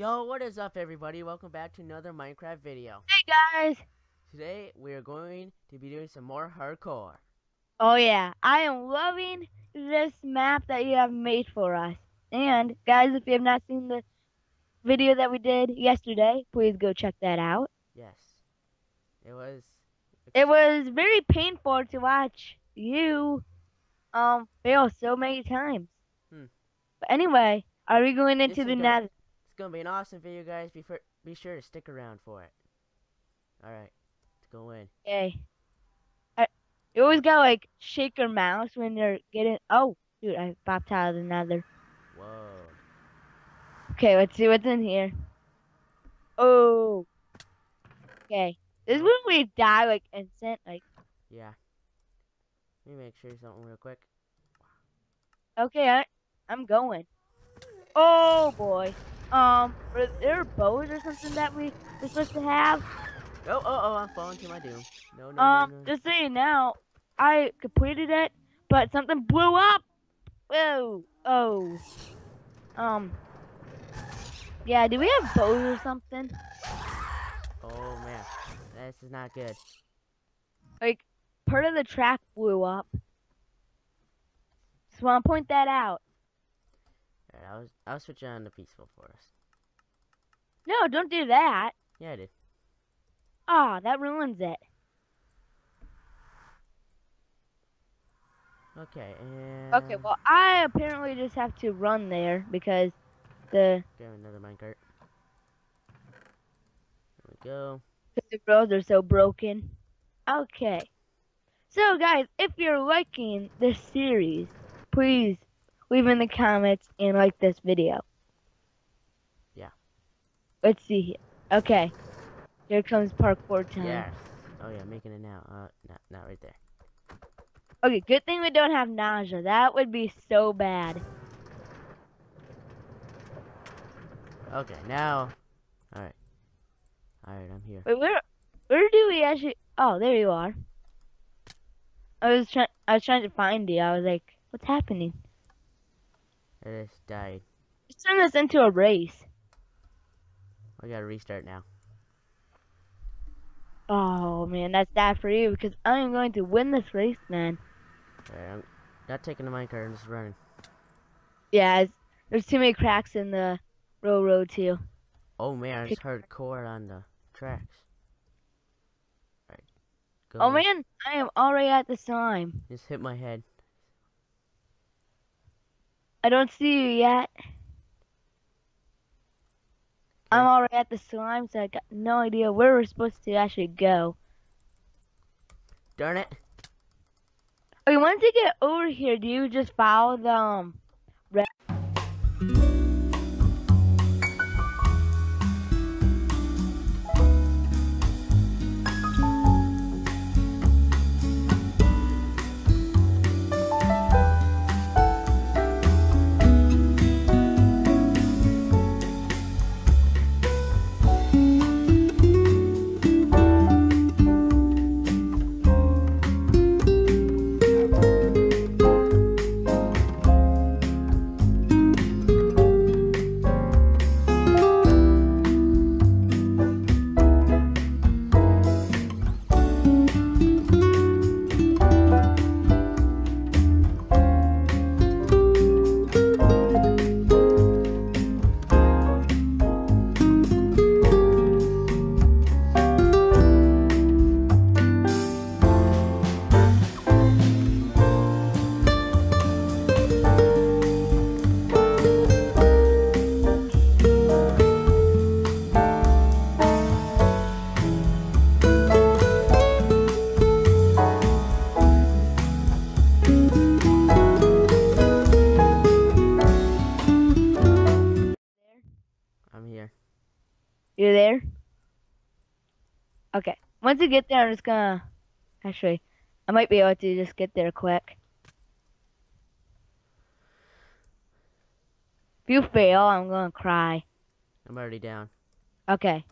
Yo, what is up everybody? Welcome back to another Minecraft video. Hey guys! Today we are going to be doing some more hardcore. Oh yeah, I am loving this map that you have made for us. And guys, if you have not seen the video that we did yesterday, please go check that out. Yes. It was It was very painful to watch you um fail so many times. Hmm. But anyway, are we going into This the nether? Gonna be an awesome video guys. Be, for, be sure to stick around for it. Alright, let's go in. Okay. I, you always gotta like shake your mouse when you're getting oh dude, I popped out of the nether. Whoa. Okay, let's see what's in here. Oh. Okay. This is when we die like instant. Like, Yeah. Let me make sure something real quick. okay, I, I'm going. Oh boy. Um, are there bows or something that we we're supposed to have? Oh, oh, oh, I'm falling to my doom. No, no, Um, no, no. just saying now, I completed it, but something blew up. Whoa. Oh. Um. Yeah, do we have bows or something? Oh man, this is not good. Like, part of the track blew up. Just want to point that out. Alright, I was I'll switch on to peaceful forest. No, don't do that. Yeah, I did. Ah, that ruins it. Okay, and Okay, well, I apparently just have to run there because the, grab another minecart. There we go. the roads are so broken. Okay. So, guys, if you're liking this series, please leave in the comments and like this video. Yeah. Let's see here. Okay. Here comes parkour time. Yes. Oh yeah, making it now. Uh, not not right there. Okay, good thing we don't have nausea. That would be so bad. Okay, now. All right. All right, I'm here. Wait, where where do we actually Oh, there you are. I was trying I was trying to find you. I was like, what's happening? I just died. Let's turn this into a race. I gotta restart now. Oh man, that's bad for you because I am going to win this race, man. Right, I'm not taking the minecart. I'm just running. Yeah, it's, there's too many cracks in the railroad too. Oh man, I just heard core on the tracks. Right. Oh man, I am already at the slime. Just hit my head. I don't see you yet. I'm already at the slime, so I got no idea where we're supposed to actually go. Darn it. Okay, once you get over here, do you just follow the um You get there, I'm just gonna. Actually, I might be able to just get there quick. If you fail, I'm gonna cry. I'm already down. Okay.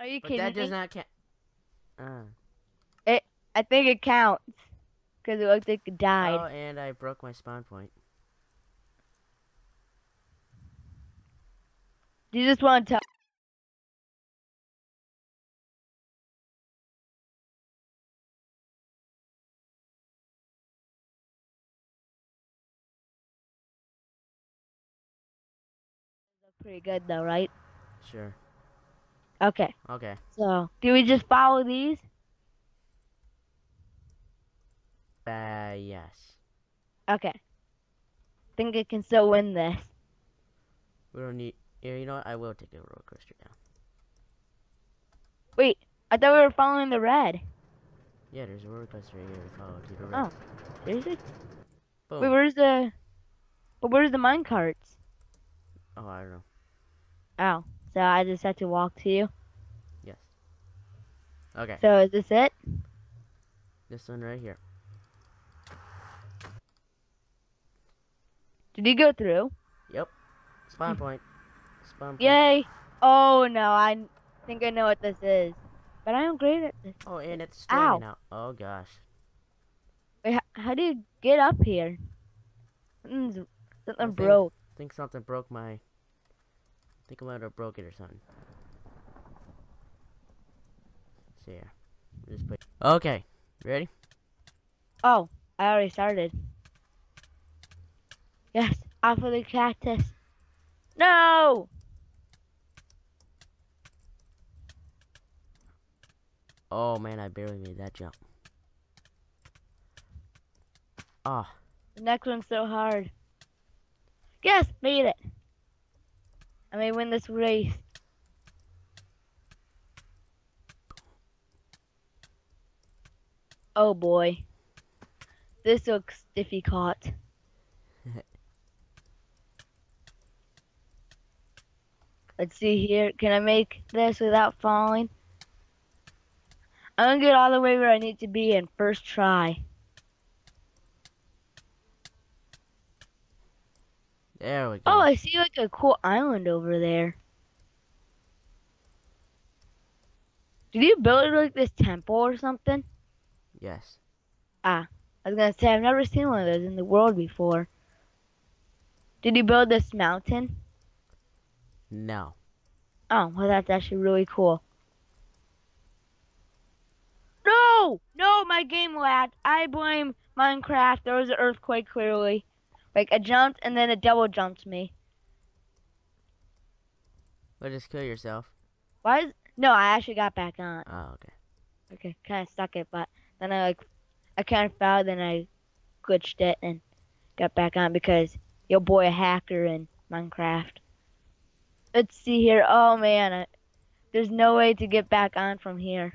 Are you But kidding that does me? not count. Uh, I think it counts. Because it looked like it died. Oh, and I broke my spawn point. Do you just want to Pretty good though, right? Sure. Okay. Okay. So, do we just follow these? Uh, yes. Okay. Think I can still win this. We don't need. Yeah, you know what? I will take the roller coaster now. Wait, I thought we were following the red. Yeah, there's a roller coaster right here to follow to the right. Oh. Seriously? Boom. Wait, where's the? But where's the mine carts? Oh, I don't know. Oh, so I just had to walk to you. Yes. Okay. So is this it? This one right here. Did he go through? Yep. Spawn hmm. point. Spawn point. Yay! Oh no, I think I know what this is, but I'm great at this. Oh, and it's Ow. storming out. Oh gosh. Wait, how, how do you get up here? Something's, something think- broke. I think something broke my. I think I might have broke it or something. So yeah, just put. Okay, ready? Oh, I already started. Yes, off of the cactus. No! Oh man, I barely made that jump. Ah, The next one's so hard. Yes, made it. I may win this race. Oh boy. This looks difficult. Let's see here. Can I make this without falling? I'm gonna get all the way where I need to be in first try. there we go. Oh, I see like a cool island over there. Did you build like this temple or something? yes. Ah, I was gonna say I've never seen one of those in the world before. Did you build this mountain? No. Oh, well that's actually really cool. No! No, my game lagged. I blame Minecraft. There was an earthquake clearly. Like I jumped and then it double jumped me. Well, just kill yourself. Why is no, I actually got back on. Oh, okay. Okay, kind of stuck it, but then I like, I kind of fell, then I glitched it and got back on because your boy a hacker in Minecraft. Let's see here. Oh man, there's no way to get back on from here.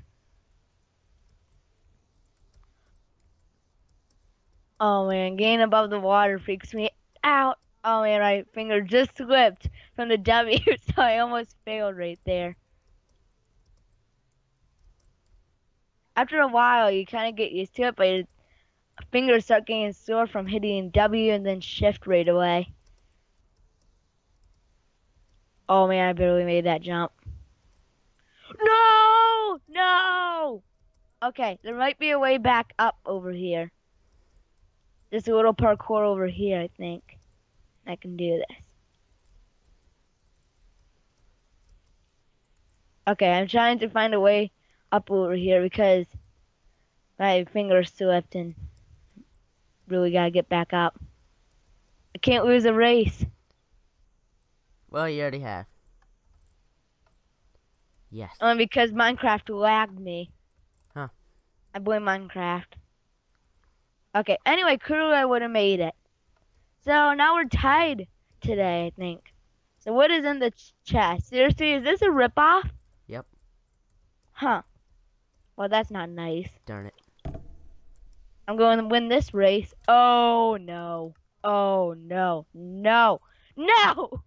Oh man, getting above the water freaks me out. Oh man, my finger just slipped from the W, so I almost failed right there. after a while, you kind of get used to it, but your fingers start getting sore from hitting W and then shift right away. Oh man, I barely made that jump. No! No! Okay, there might be a way back up over here. There's a little parkour over here, I think. I can do this. Okay, I'm trying to find a way up over here because my finger slipped and really gotta get back up. I can't lose a race. Well, you already have. Yes. Only because Minecraft lagged me. Huh. I blame Minecraft. Okay, anyway, I would have made it. So now we're tied today, I think. So what is in the ch- chest? Seriously, is this a ripoff? Yep. Huh. Well, that's not nice. Darn it. I'm going to win this race. Oh no. Oh no. No. No!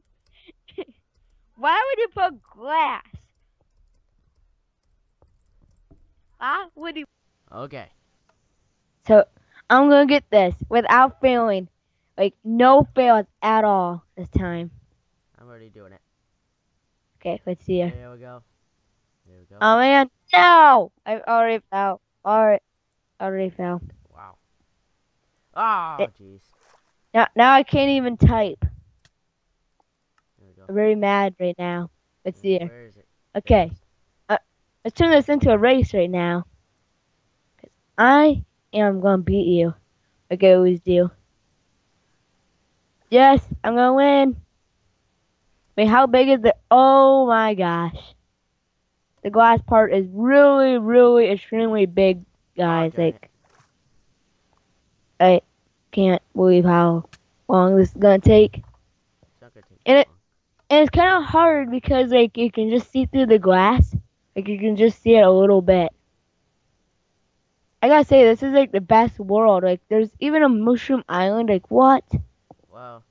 Why would you put glass? Why would you? Okay. So, I'm going to get this without failing. Like, no fails at all this time. I'm already doing it. Okay, let's see here. There we go. There we go. Oh man, no! I already fell. Alright. Already fell. Wow. Oh, jeez. Now, now I can't even type. There we go. I'm very mad right now. Let's see here. Where is it? Okay, uh, let's turn this into a race right now. 'Cause I am gonna beat you, like I always do. Yes, I'm gonna win. Wait, how big is the? Oh my gosh, the glass part is really, really, extremely big, guys. like, I can't believe how long this is gonna take. It's not gonna take And it-. And it's kind of hard because like you can just see through the glass. Like you can just see it a little bit. I gotta say this is like the best world. Like there's even a mushroom island. Like what? Well,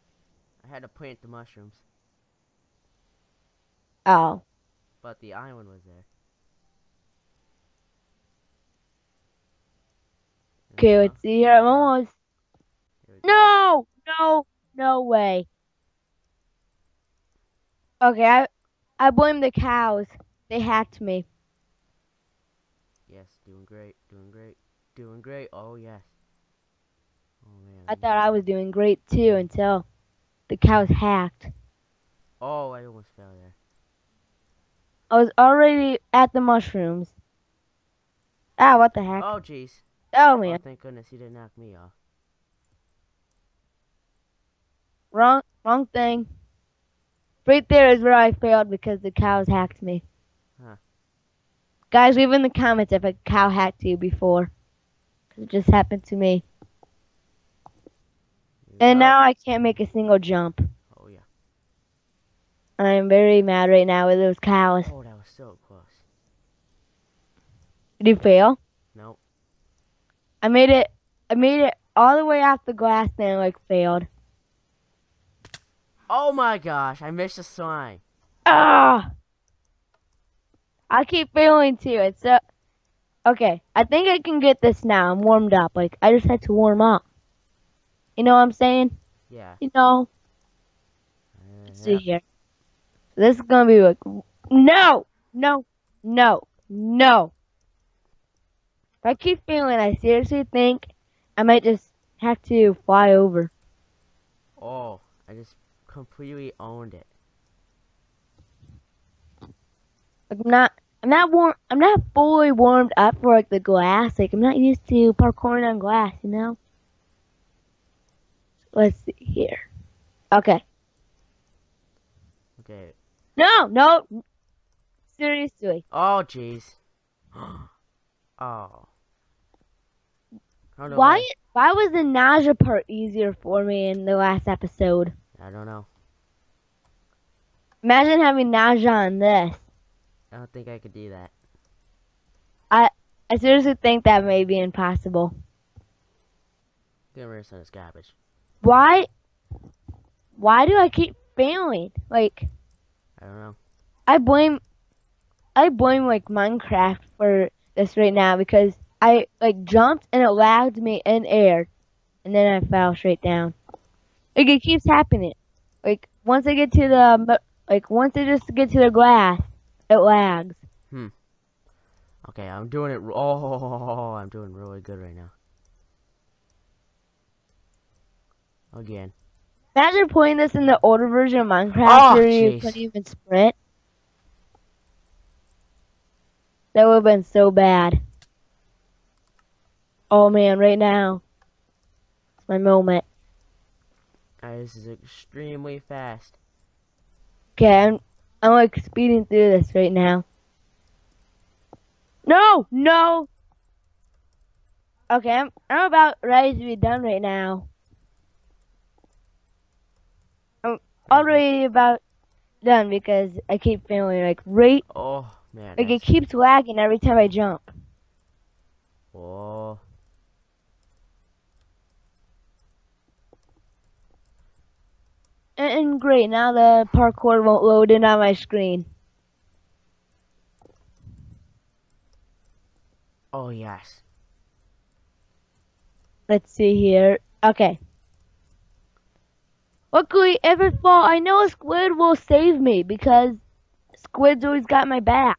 I had to plant the mushrooms, Oh, but the island was there. Okay. Let's see here. I'm almost. Here we go. No, no, no way. Okay, I I blame the cows. They hacked me. Yes, doing great, doing great, doing great. Oh yes. Oh man. I thought I was doing great too until the cows hacked. Oh, I almost fell there. I was already at the mushrooms. Ah, what the heck? Oh jeez. Oh man. Oh, thank goodness he didn't knock me off. Wrong, wrong thing. Right there is where I failed because the cows hacked me. Huh. Guys, leave in the comments if a cow hacked you before. 'Cause it just happened to me. We And now I can't make a single jump. Oh yeah. I am very mad right now with those cows. Oh, that was so close. Did you fail? Nope. I made it. I made it all the way off the glass, then I like failed. Oh my gosh, I missed a sign. Ah! I keep failing too. It's so. Okay, I think I can get this now. I'm warmed up. Like I just had to warm up. You know what I'm saying? Yeah. You know. Uh, Let's see here. This is gonna be like no, no, no, no. If I keep failing, I seriously think I might just have to fly over. Oh, I just completely owned it. Like I'm not, I'm not warm, I'm not fully warmed up for like the glass. Like I'm not used to parkouring on glass, you know. Let's see here. Okay. Okay. No, no. Seriously. Oh jeez. oh. I don't know Why? Why was the nausea part easier for me in the last episode? I don't know. Imagine having nausea on this. I don't think I could do that. I seriously think that may be impossible. Get rid of some of this garbage. Why? Why do I keep failing? Like I don't know. I blame, I blame like Minecraft for this right now because I like jumped and it lagged me in air, and then I fell straight down. Like it keeps happening. Like once I get to the um, like once I just get to the glass, it lags. Hmm. Okay, I'm doing it. Oh, I'm doing really good right now. Again. Imagine playing this in the older version of Minecraft Oh, where you couldn't even sprint. That would have been so bad. Oh man, right now. It's my moment. This is extremely fast. Okay, I'm, I'm like speeding through this right now. No, no. Okay, I'm, I'm about ready to be done right now. I'm already about done because I keep feeling like right, Oh, man. like it keeps lagging every time I jump. Oh. And, great, now the parkour won't load in on my screen. Oh, yes. Let's see here. Okay. Luckily, if I fall, I know a squid will save me because squid's always got my back.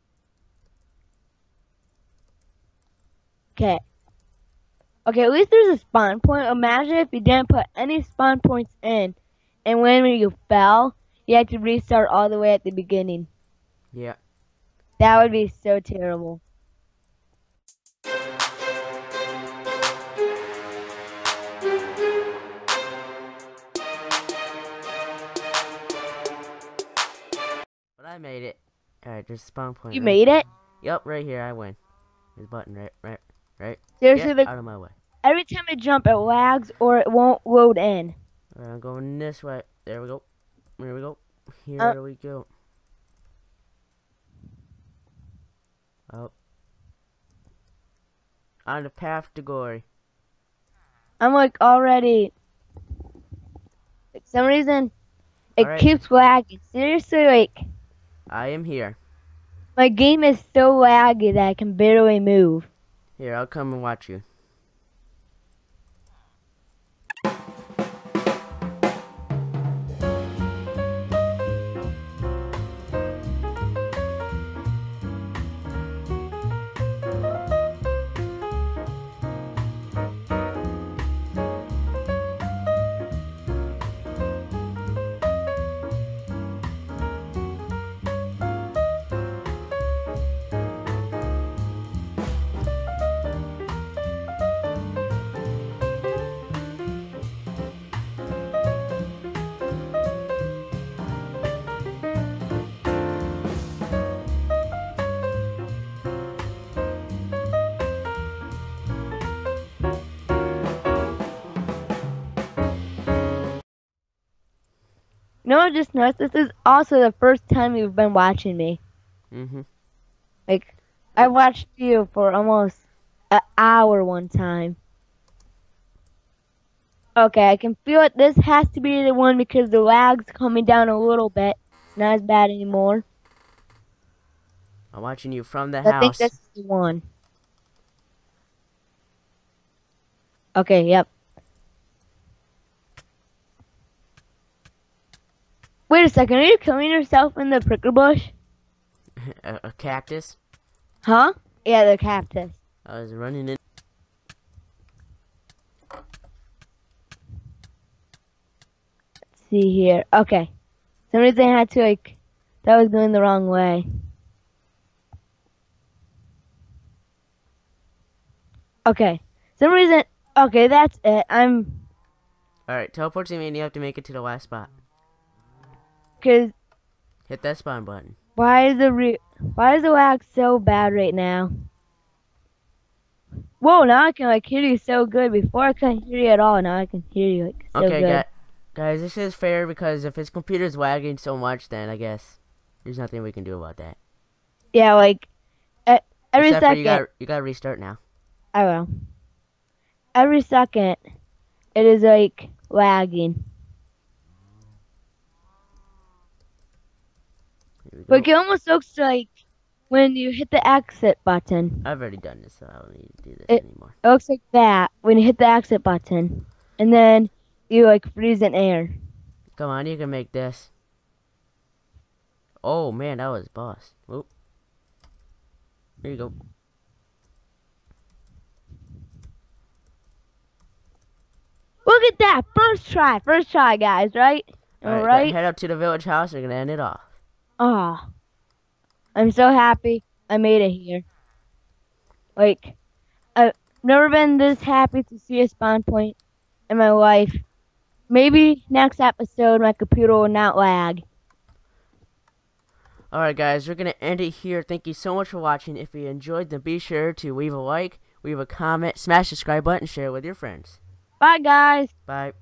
Okay. Okay, at least there's a spawn point. Imagine if you didn't put any spawn points in, and when you fell, you had to restart all the way at the beginning. Yeah. That would be so terrible. But I made it. Alright, there's a spawn point. You right- made it? Yep, right here. I win. There's a button right, right, right. Seriously, Get the, out of my way. every time I jump, it lags or it won't load in. I'm going this way. There we go. Here we go. Here Uh, we go. Oh. On the path to glory. I'm like already. For some reason, it Alright. keeps lagging. Seriously, like I am here. my game is so laggy that I can barely move. Here, I'll come and watch you. I just noticed this is also the first time you've been watching me. Mm-hmm. Like, I watched you for almost an hour one time. Okay, I can feel it. This has to be the one because the lag's coming down a little bit. Not as bad anymore. I'm watching you from the house. I think this is the one. Okay, yep. Wait a second, are you killing yourself in the prickle bush? a, a cactus. Huh? Yeah, the cactus. I was running in. Let's see here. Okay. Some reason I had to like that was going the wrong way. Okay. Some reason okay, that's it. I'm Alright, teleport to me and you have to make it to the last spot. Cause Hit that spawn button. why is the re- why is the lag so bad right now? Whoa, now I can like hear you so good. Before I couldn't hear you at all. Now I can hear you like so okay, good. gu- guys, this is fair because if his computer's lagging so much, then I guess there's nothing we can do about that. Yeah, like every Except second. you got you got to restart now. I will. Every second, it is like lagging. Here we go. Like it almost looks like when you hit the exit button. I've already done this, so I don't need to do this It- anymore. It looks like that when you hit the exit button, and then you like freeze in air. Come on, you can make this. Oh man, that was boss. Whoop. Here you go. Look at that! First try, first try, guys. Right? All Alright, right. Head up to the village house. We're gonna end it off. Ah. I'm so happy I made it here. Like, I've never been this happy to see a spawn point in my life. Maybe next episode my computer will not lag. Alright guys, we're going to end it here. Thank you so much for watching. If you enjoyed, then be sure to leave a like, leave a comment, smash the subscribe button, share it with your friends. Bye guys. Bye.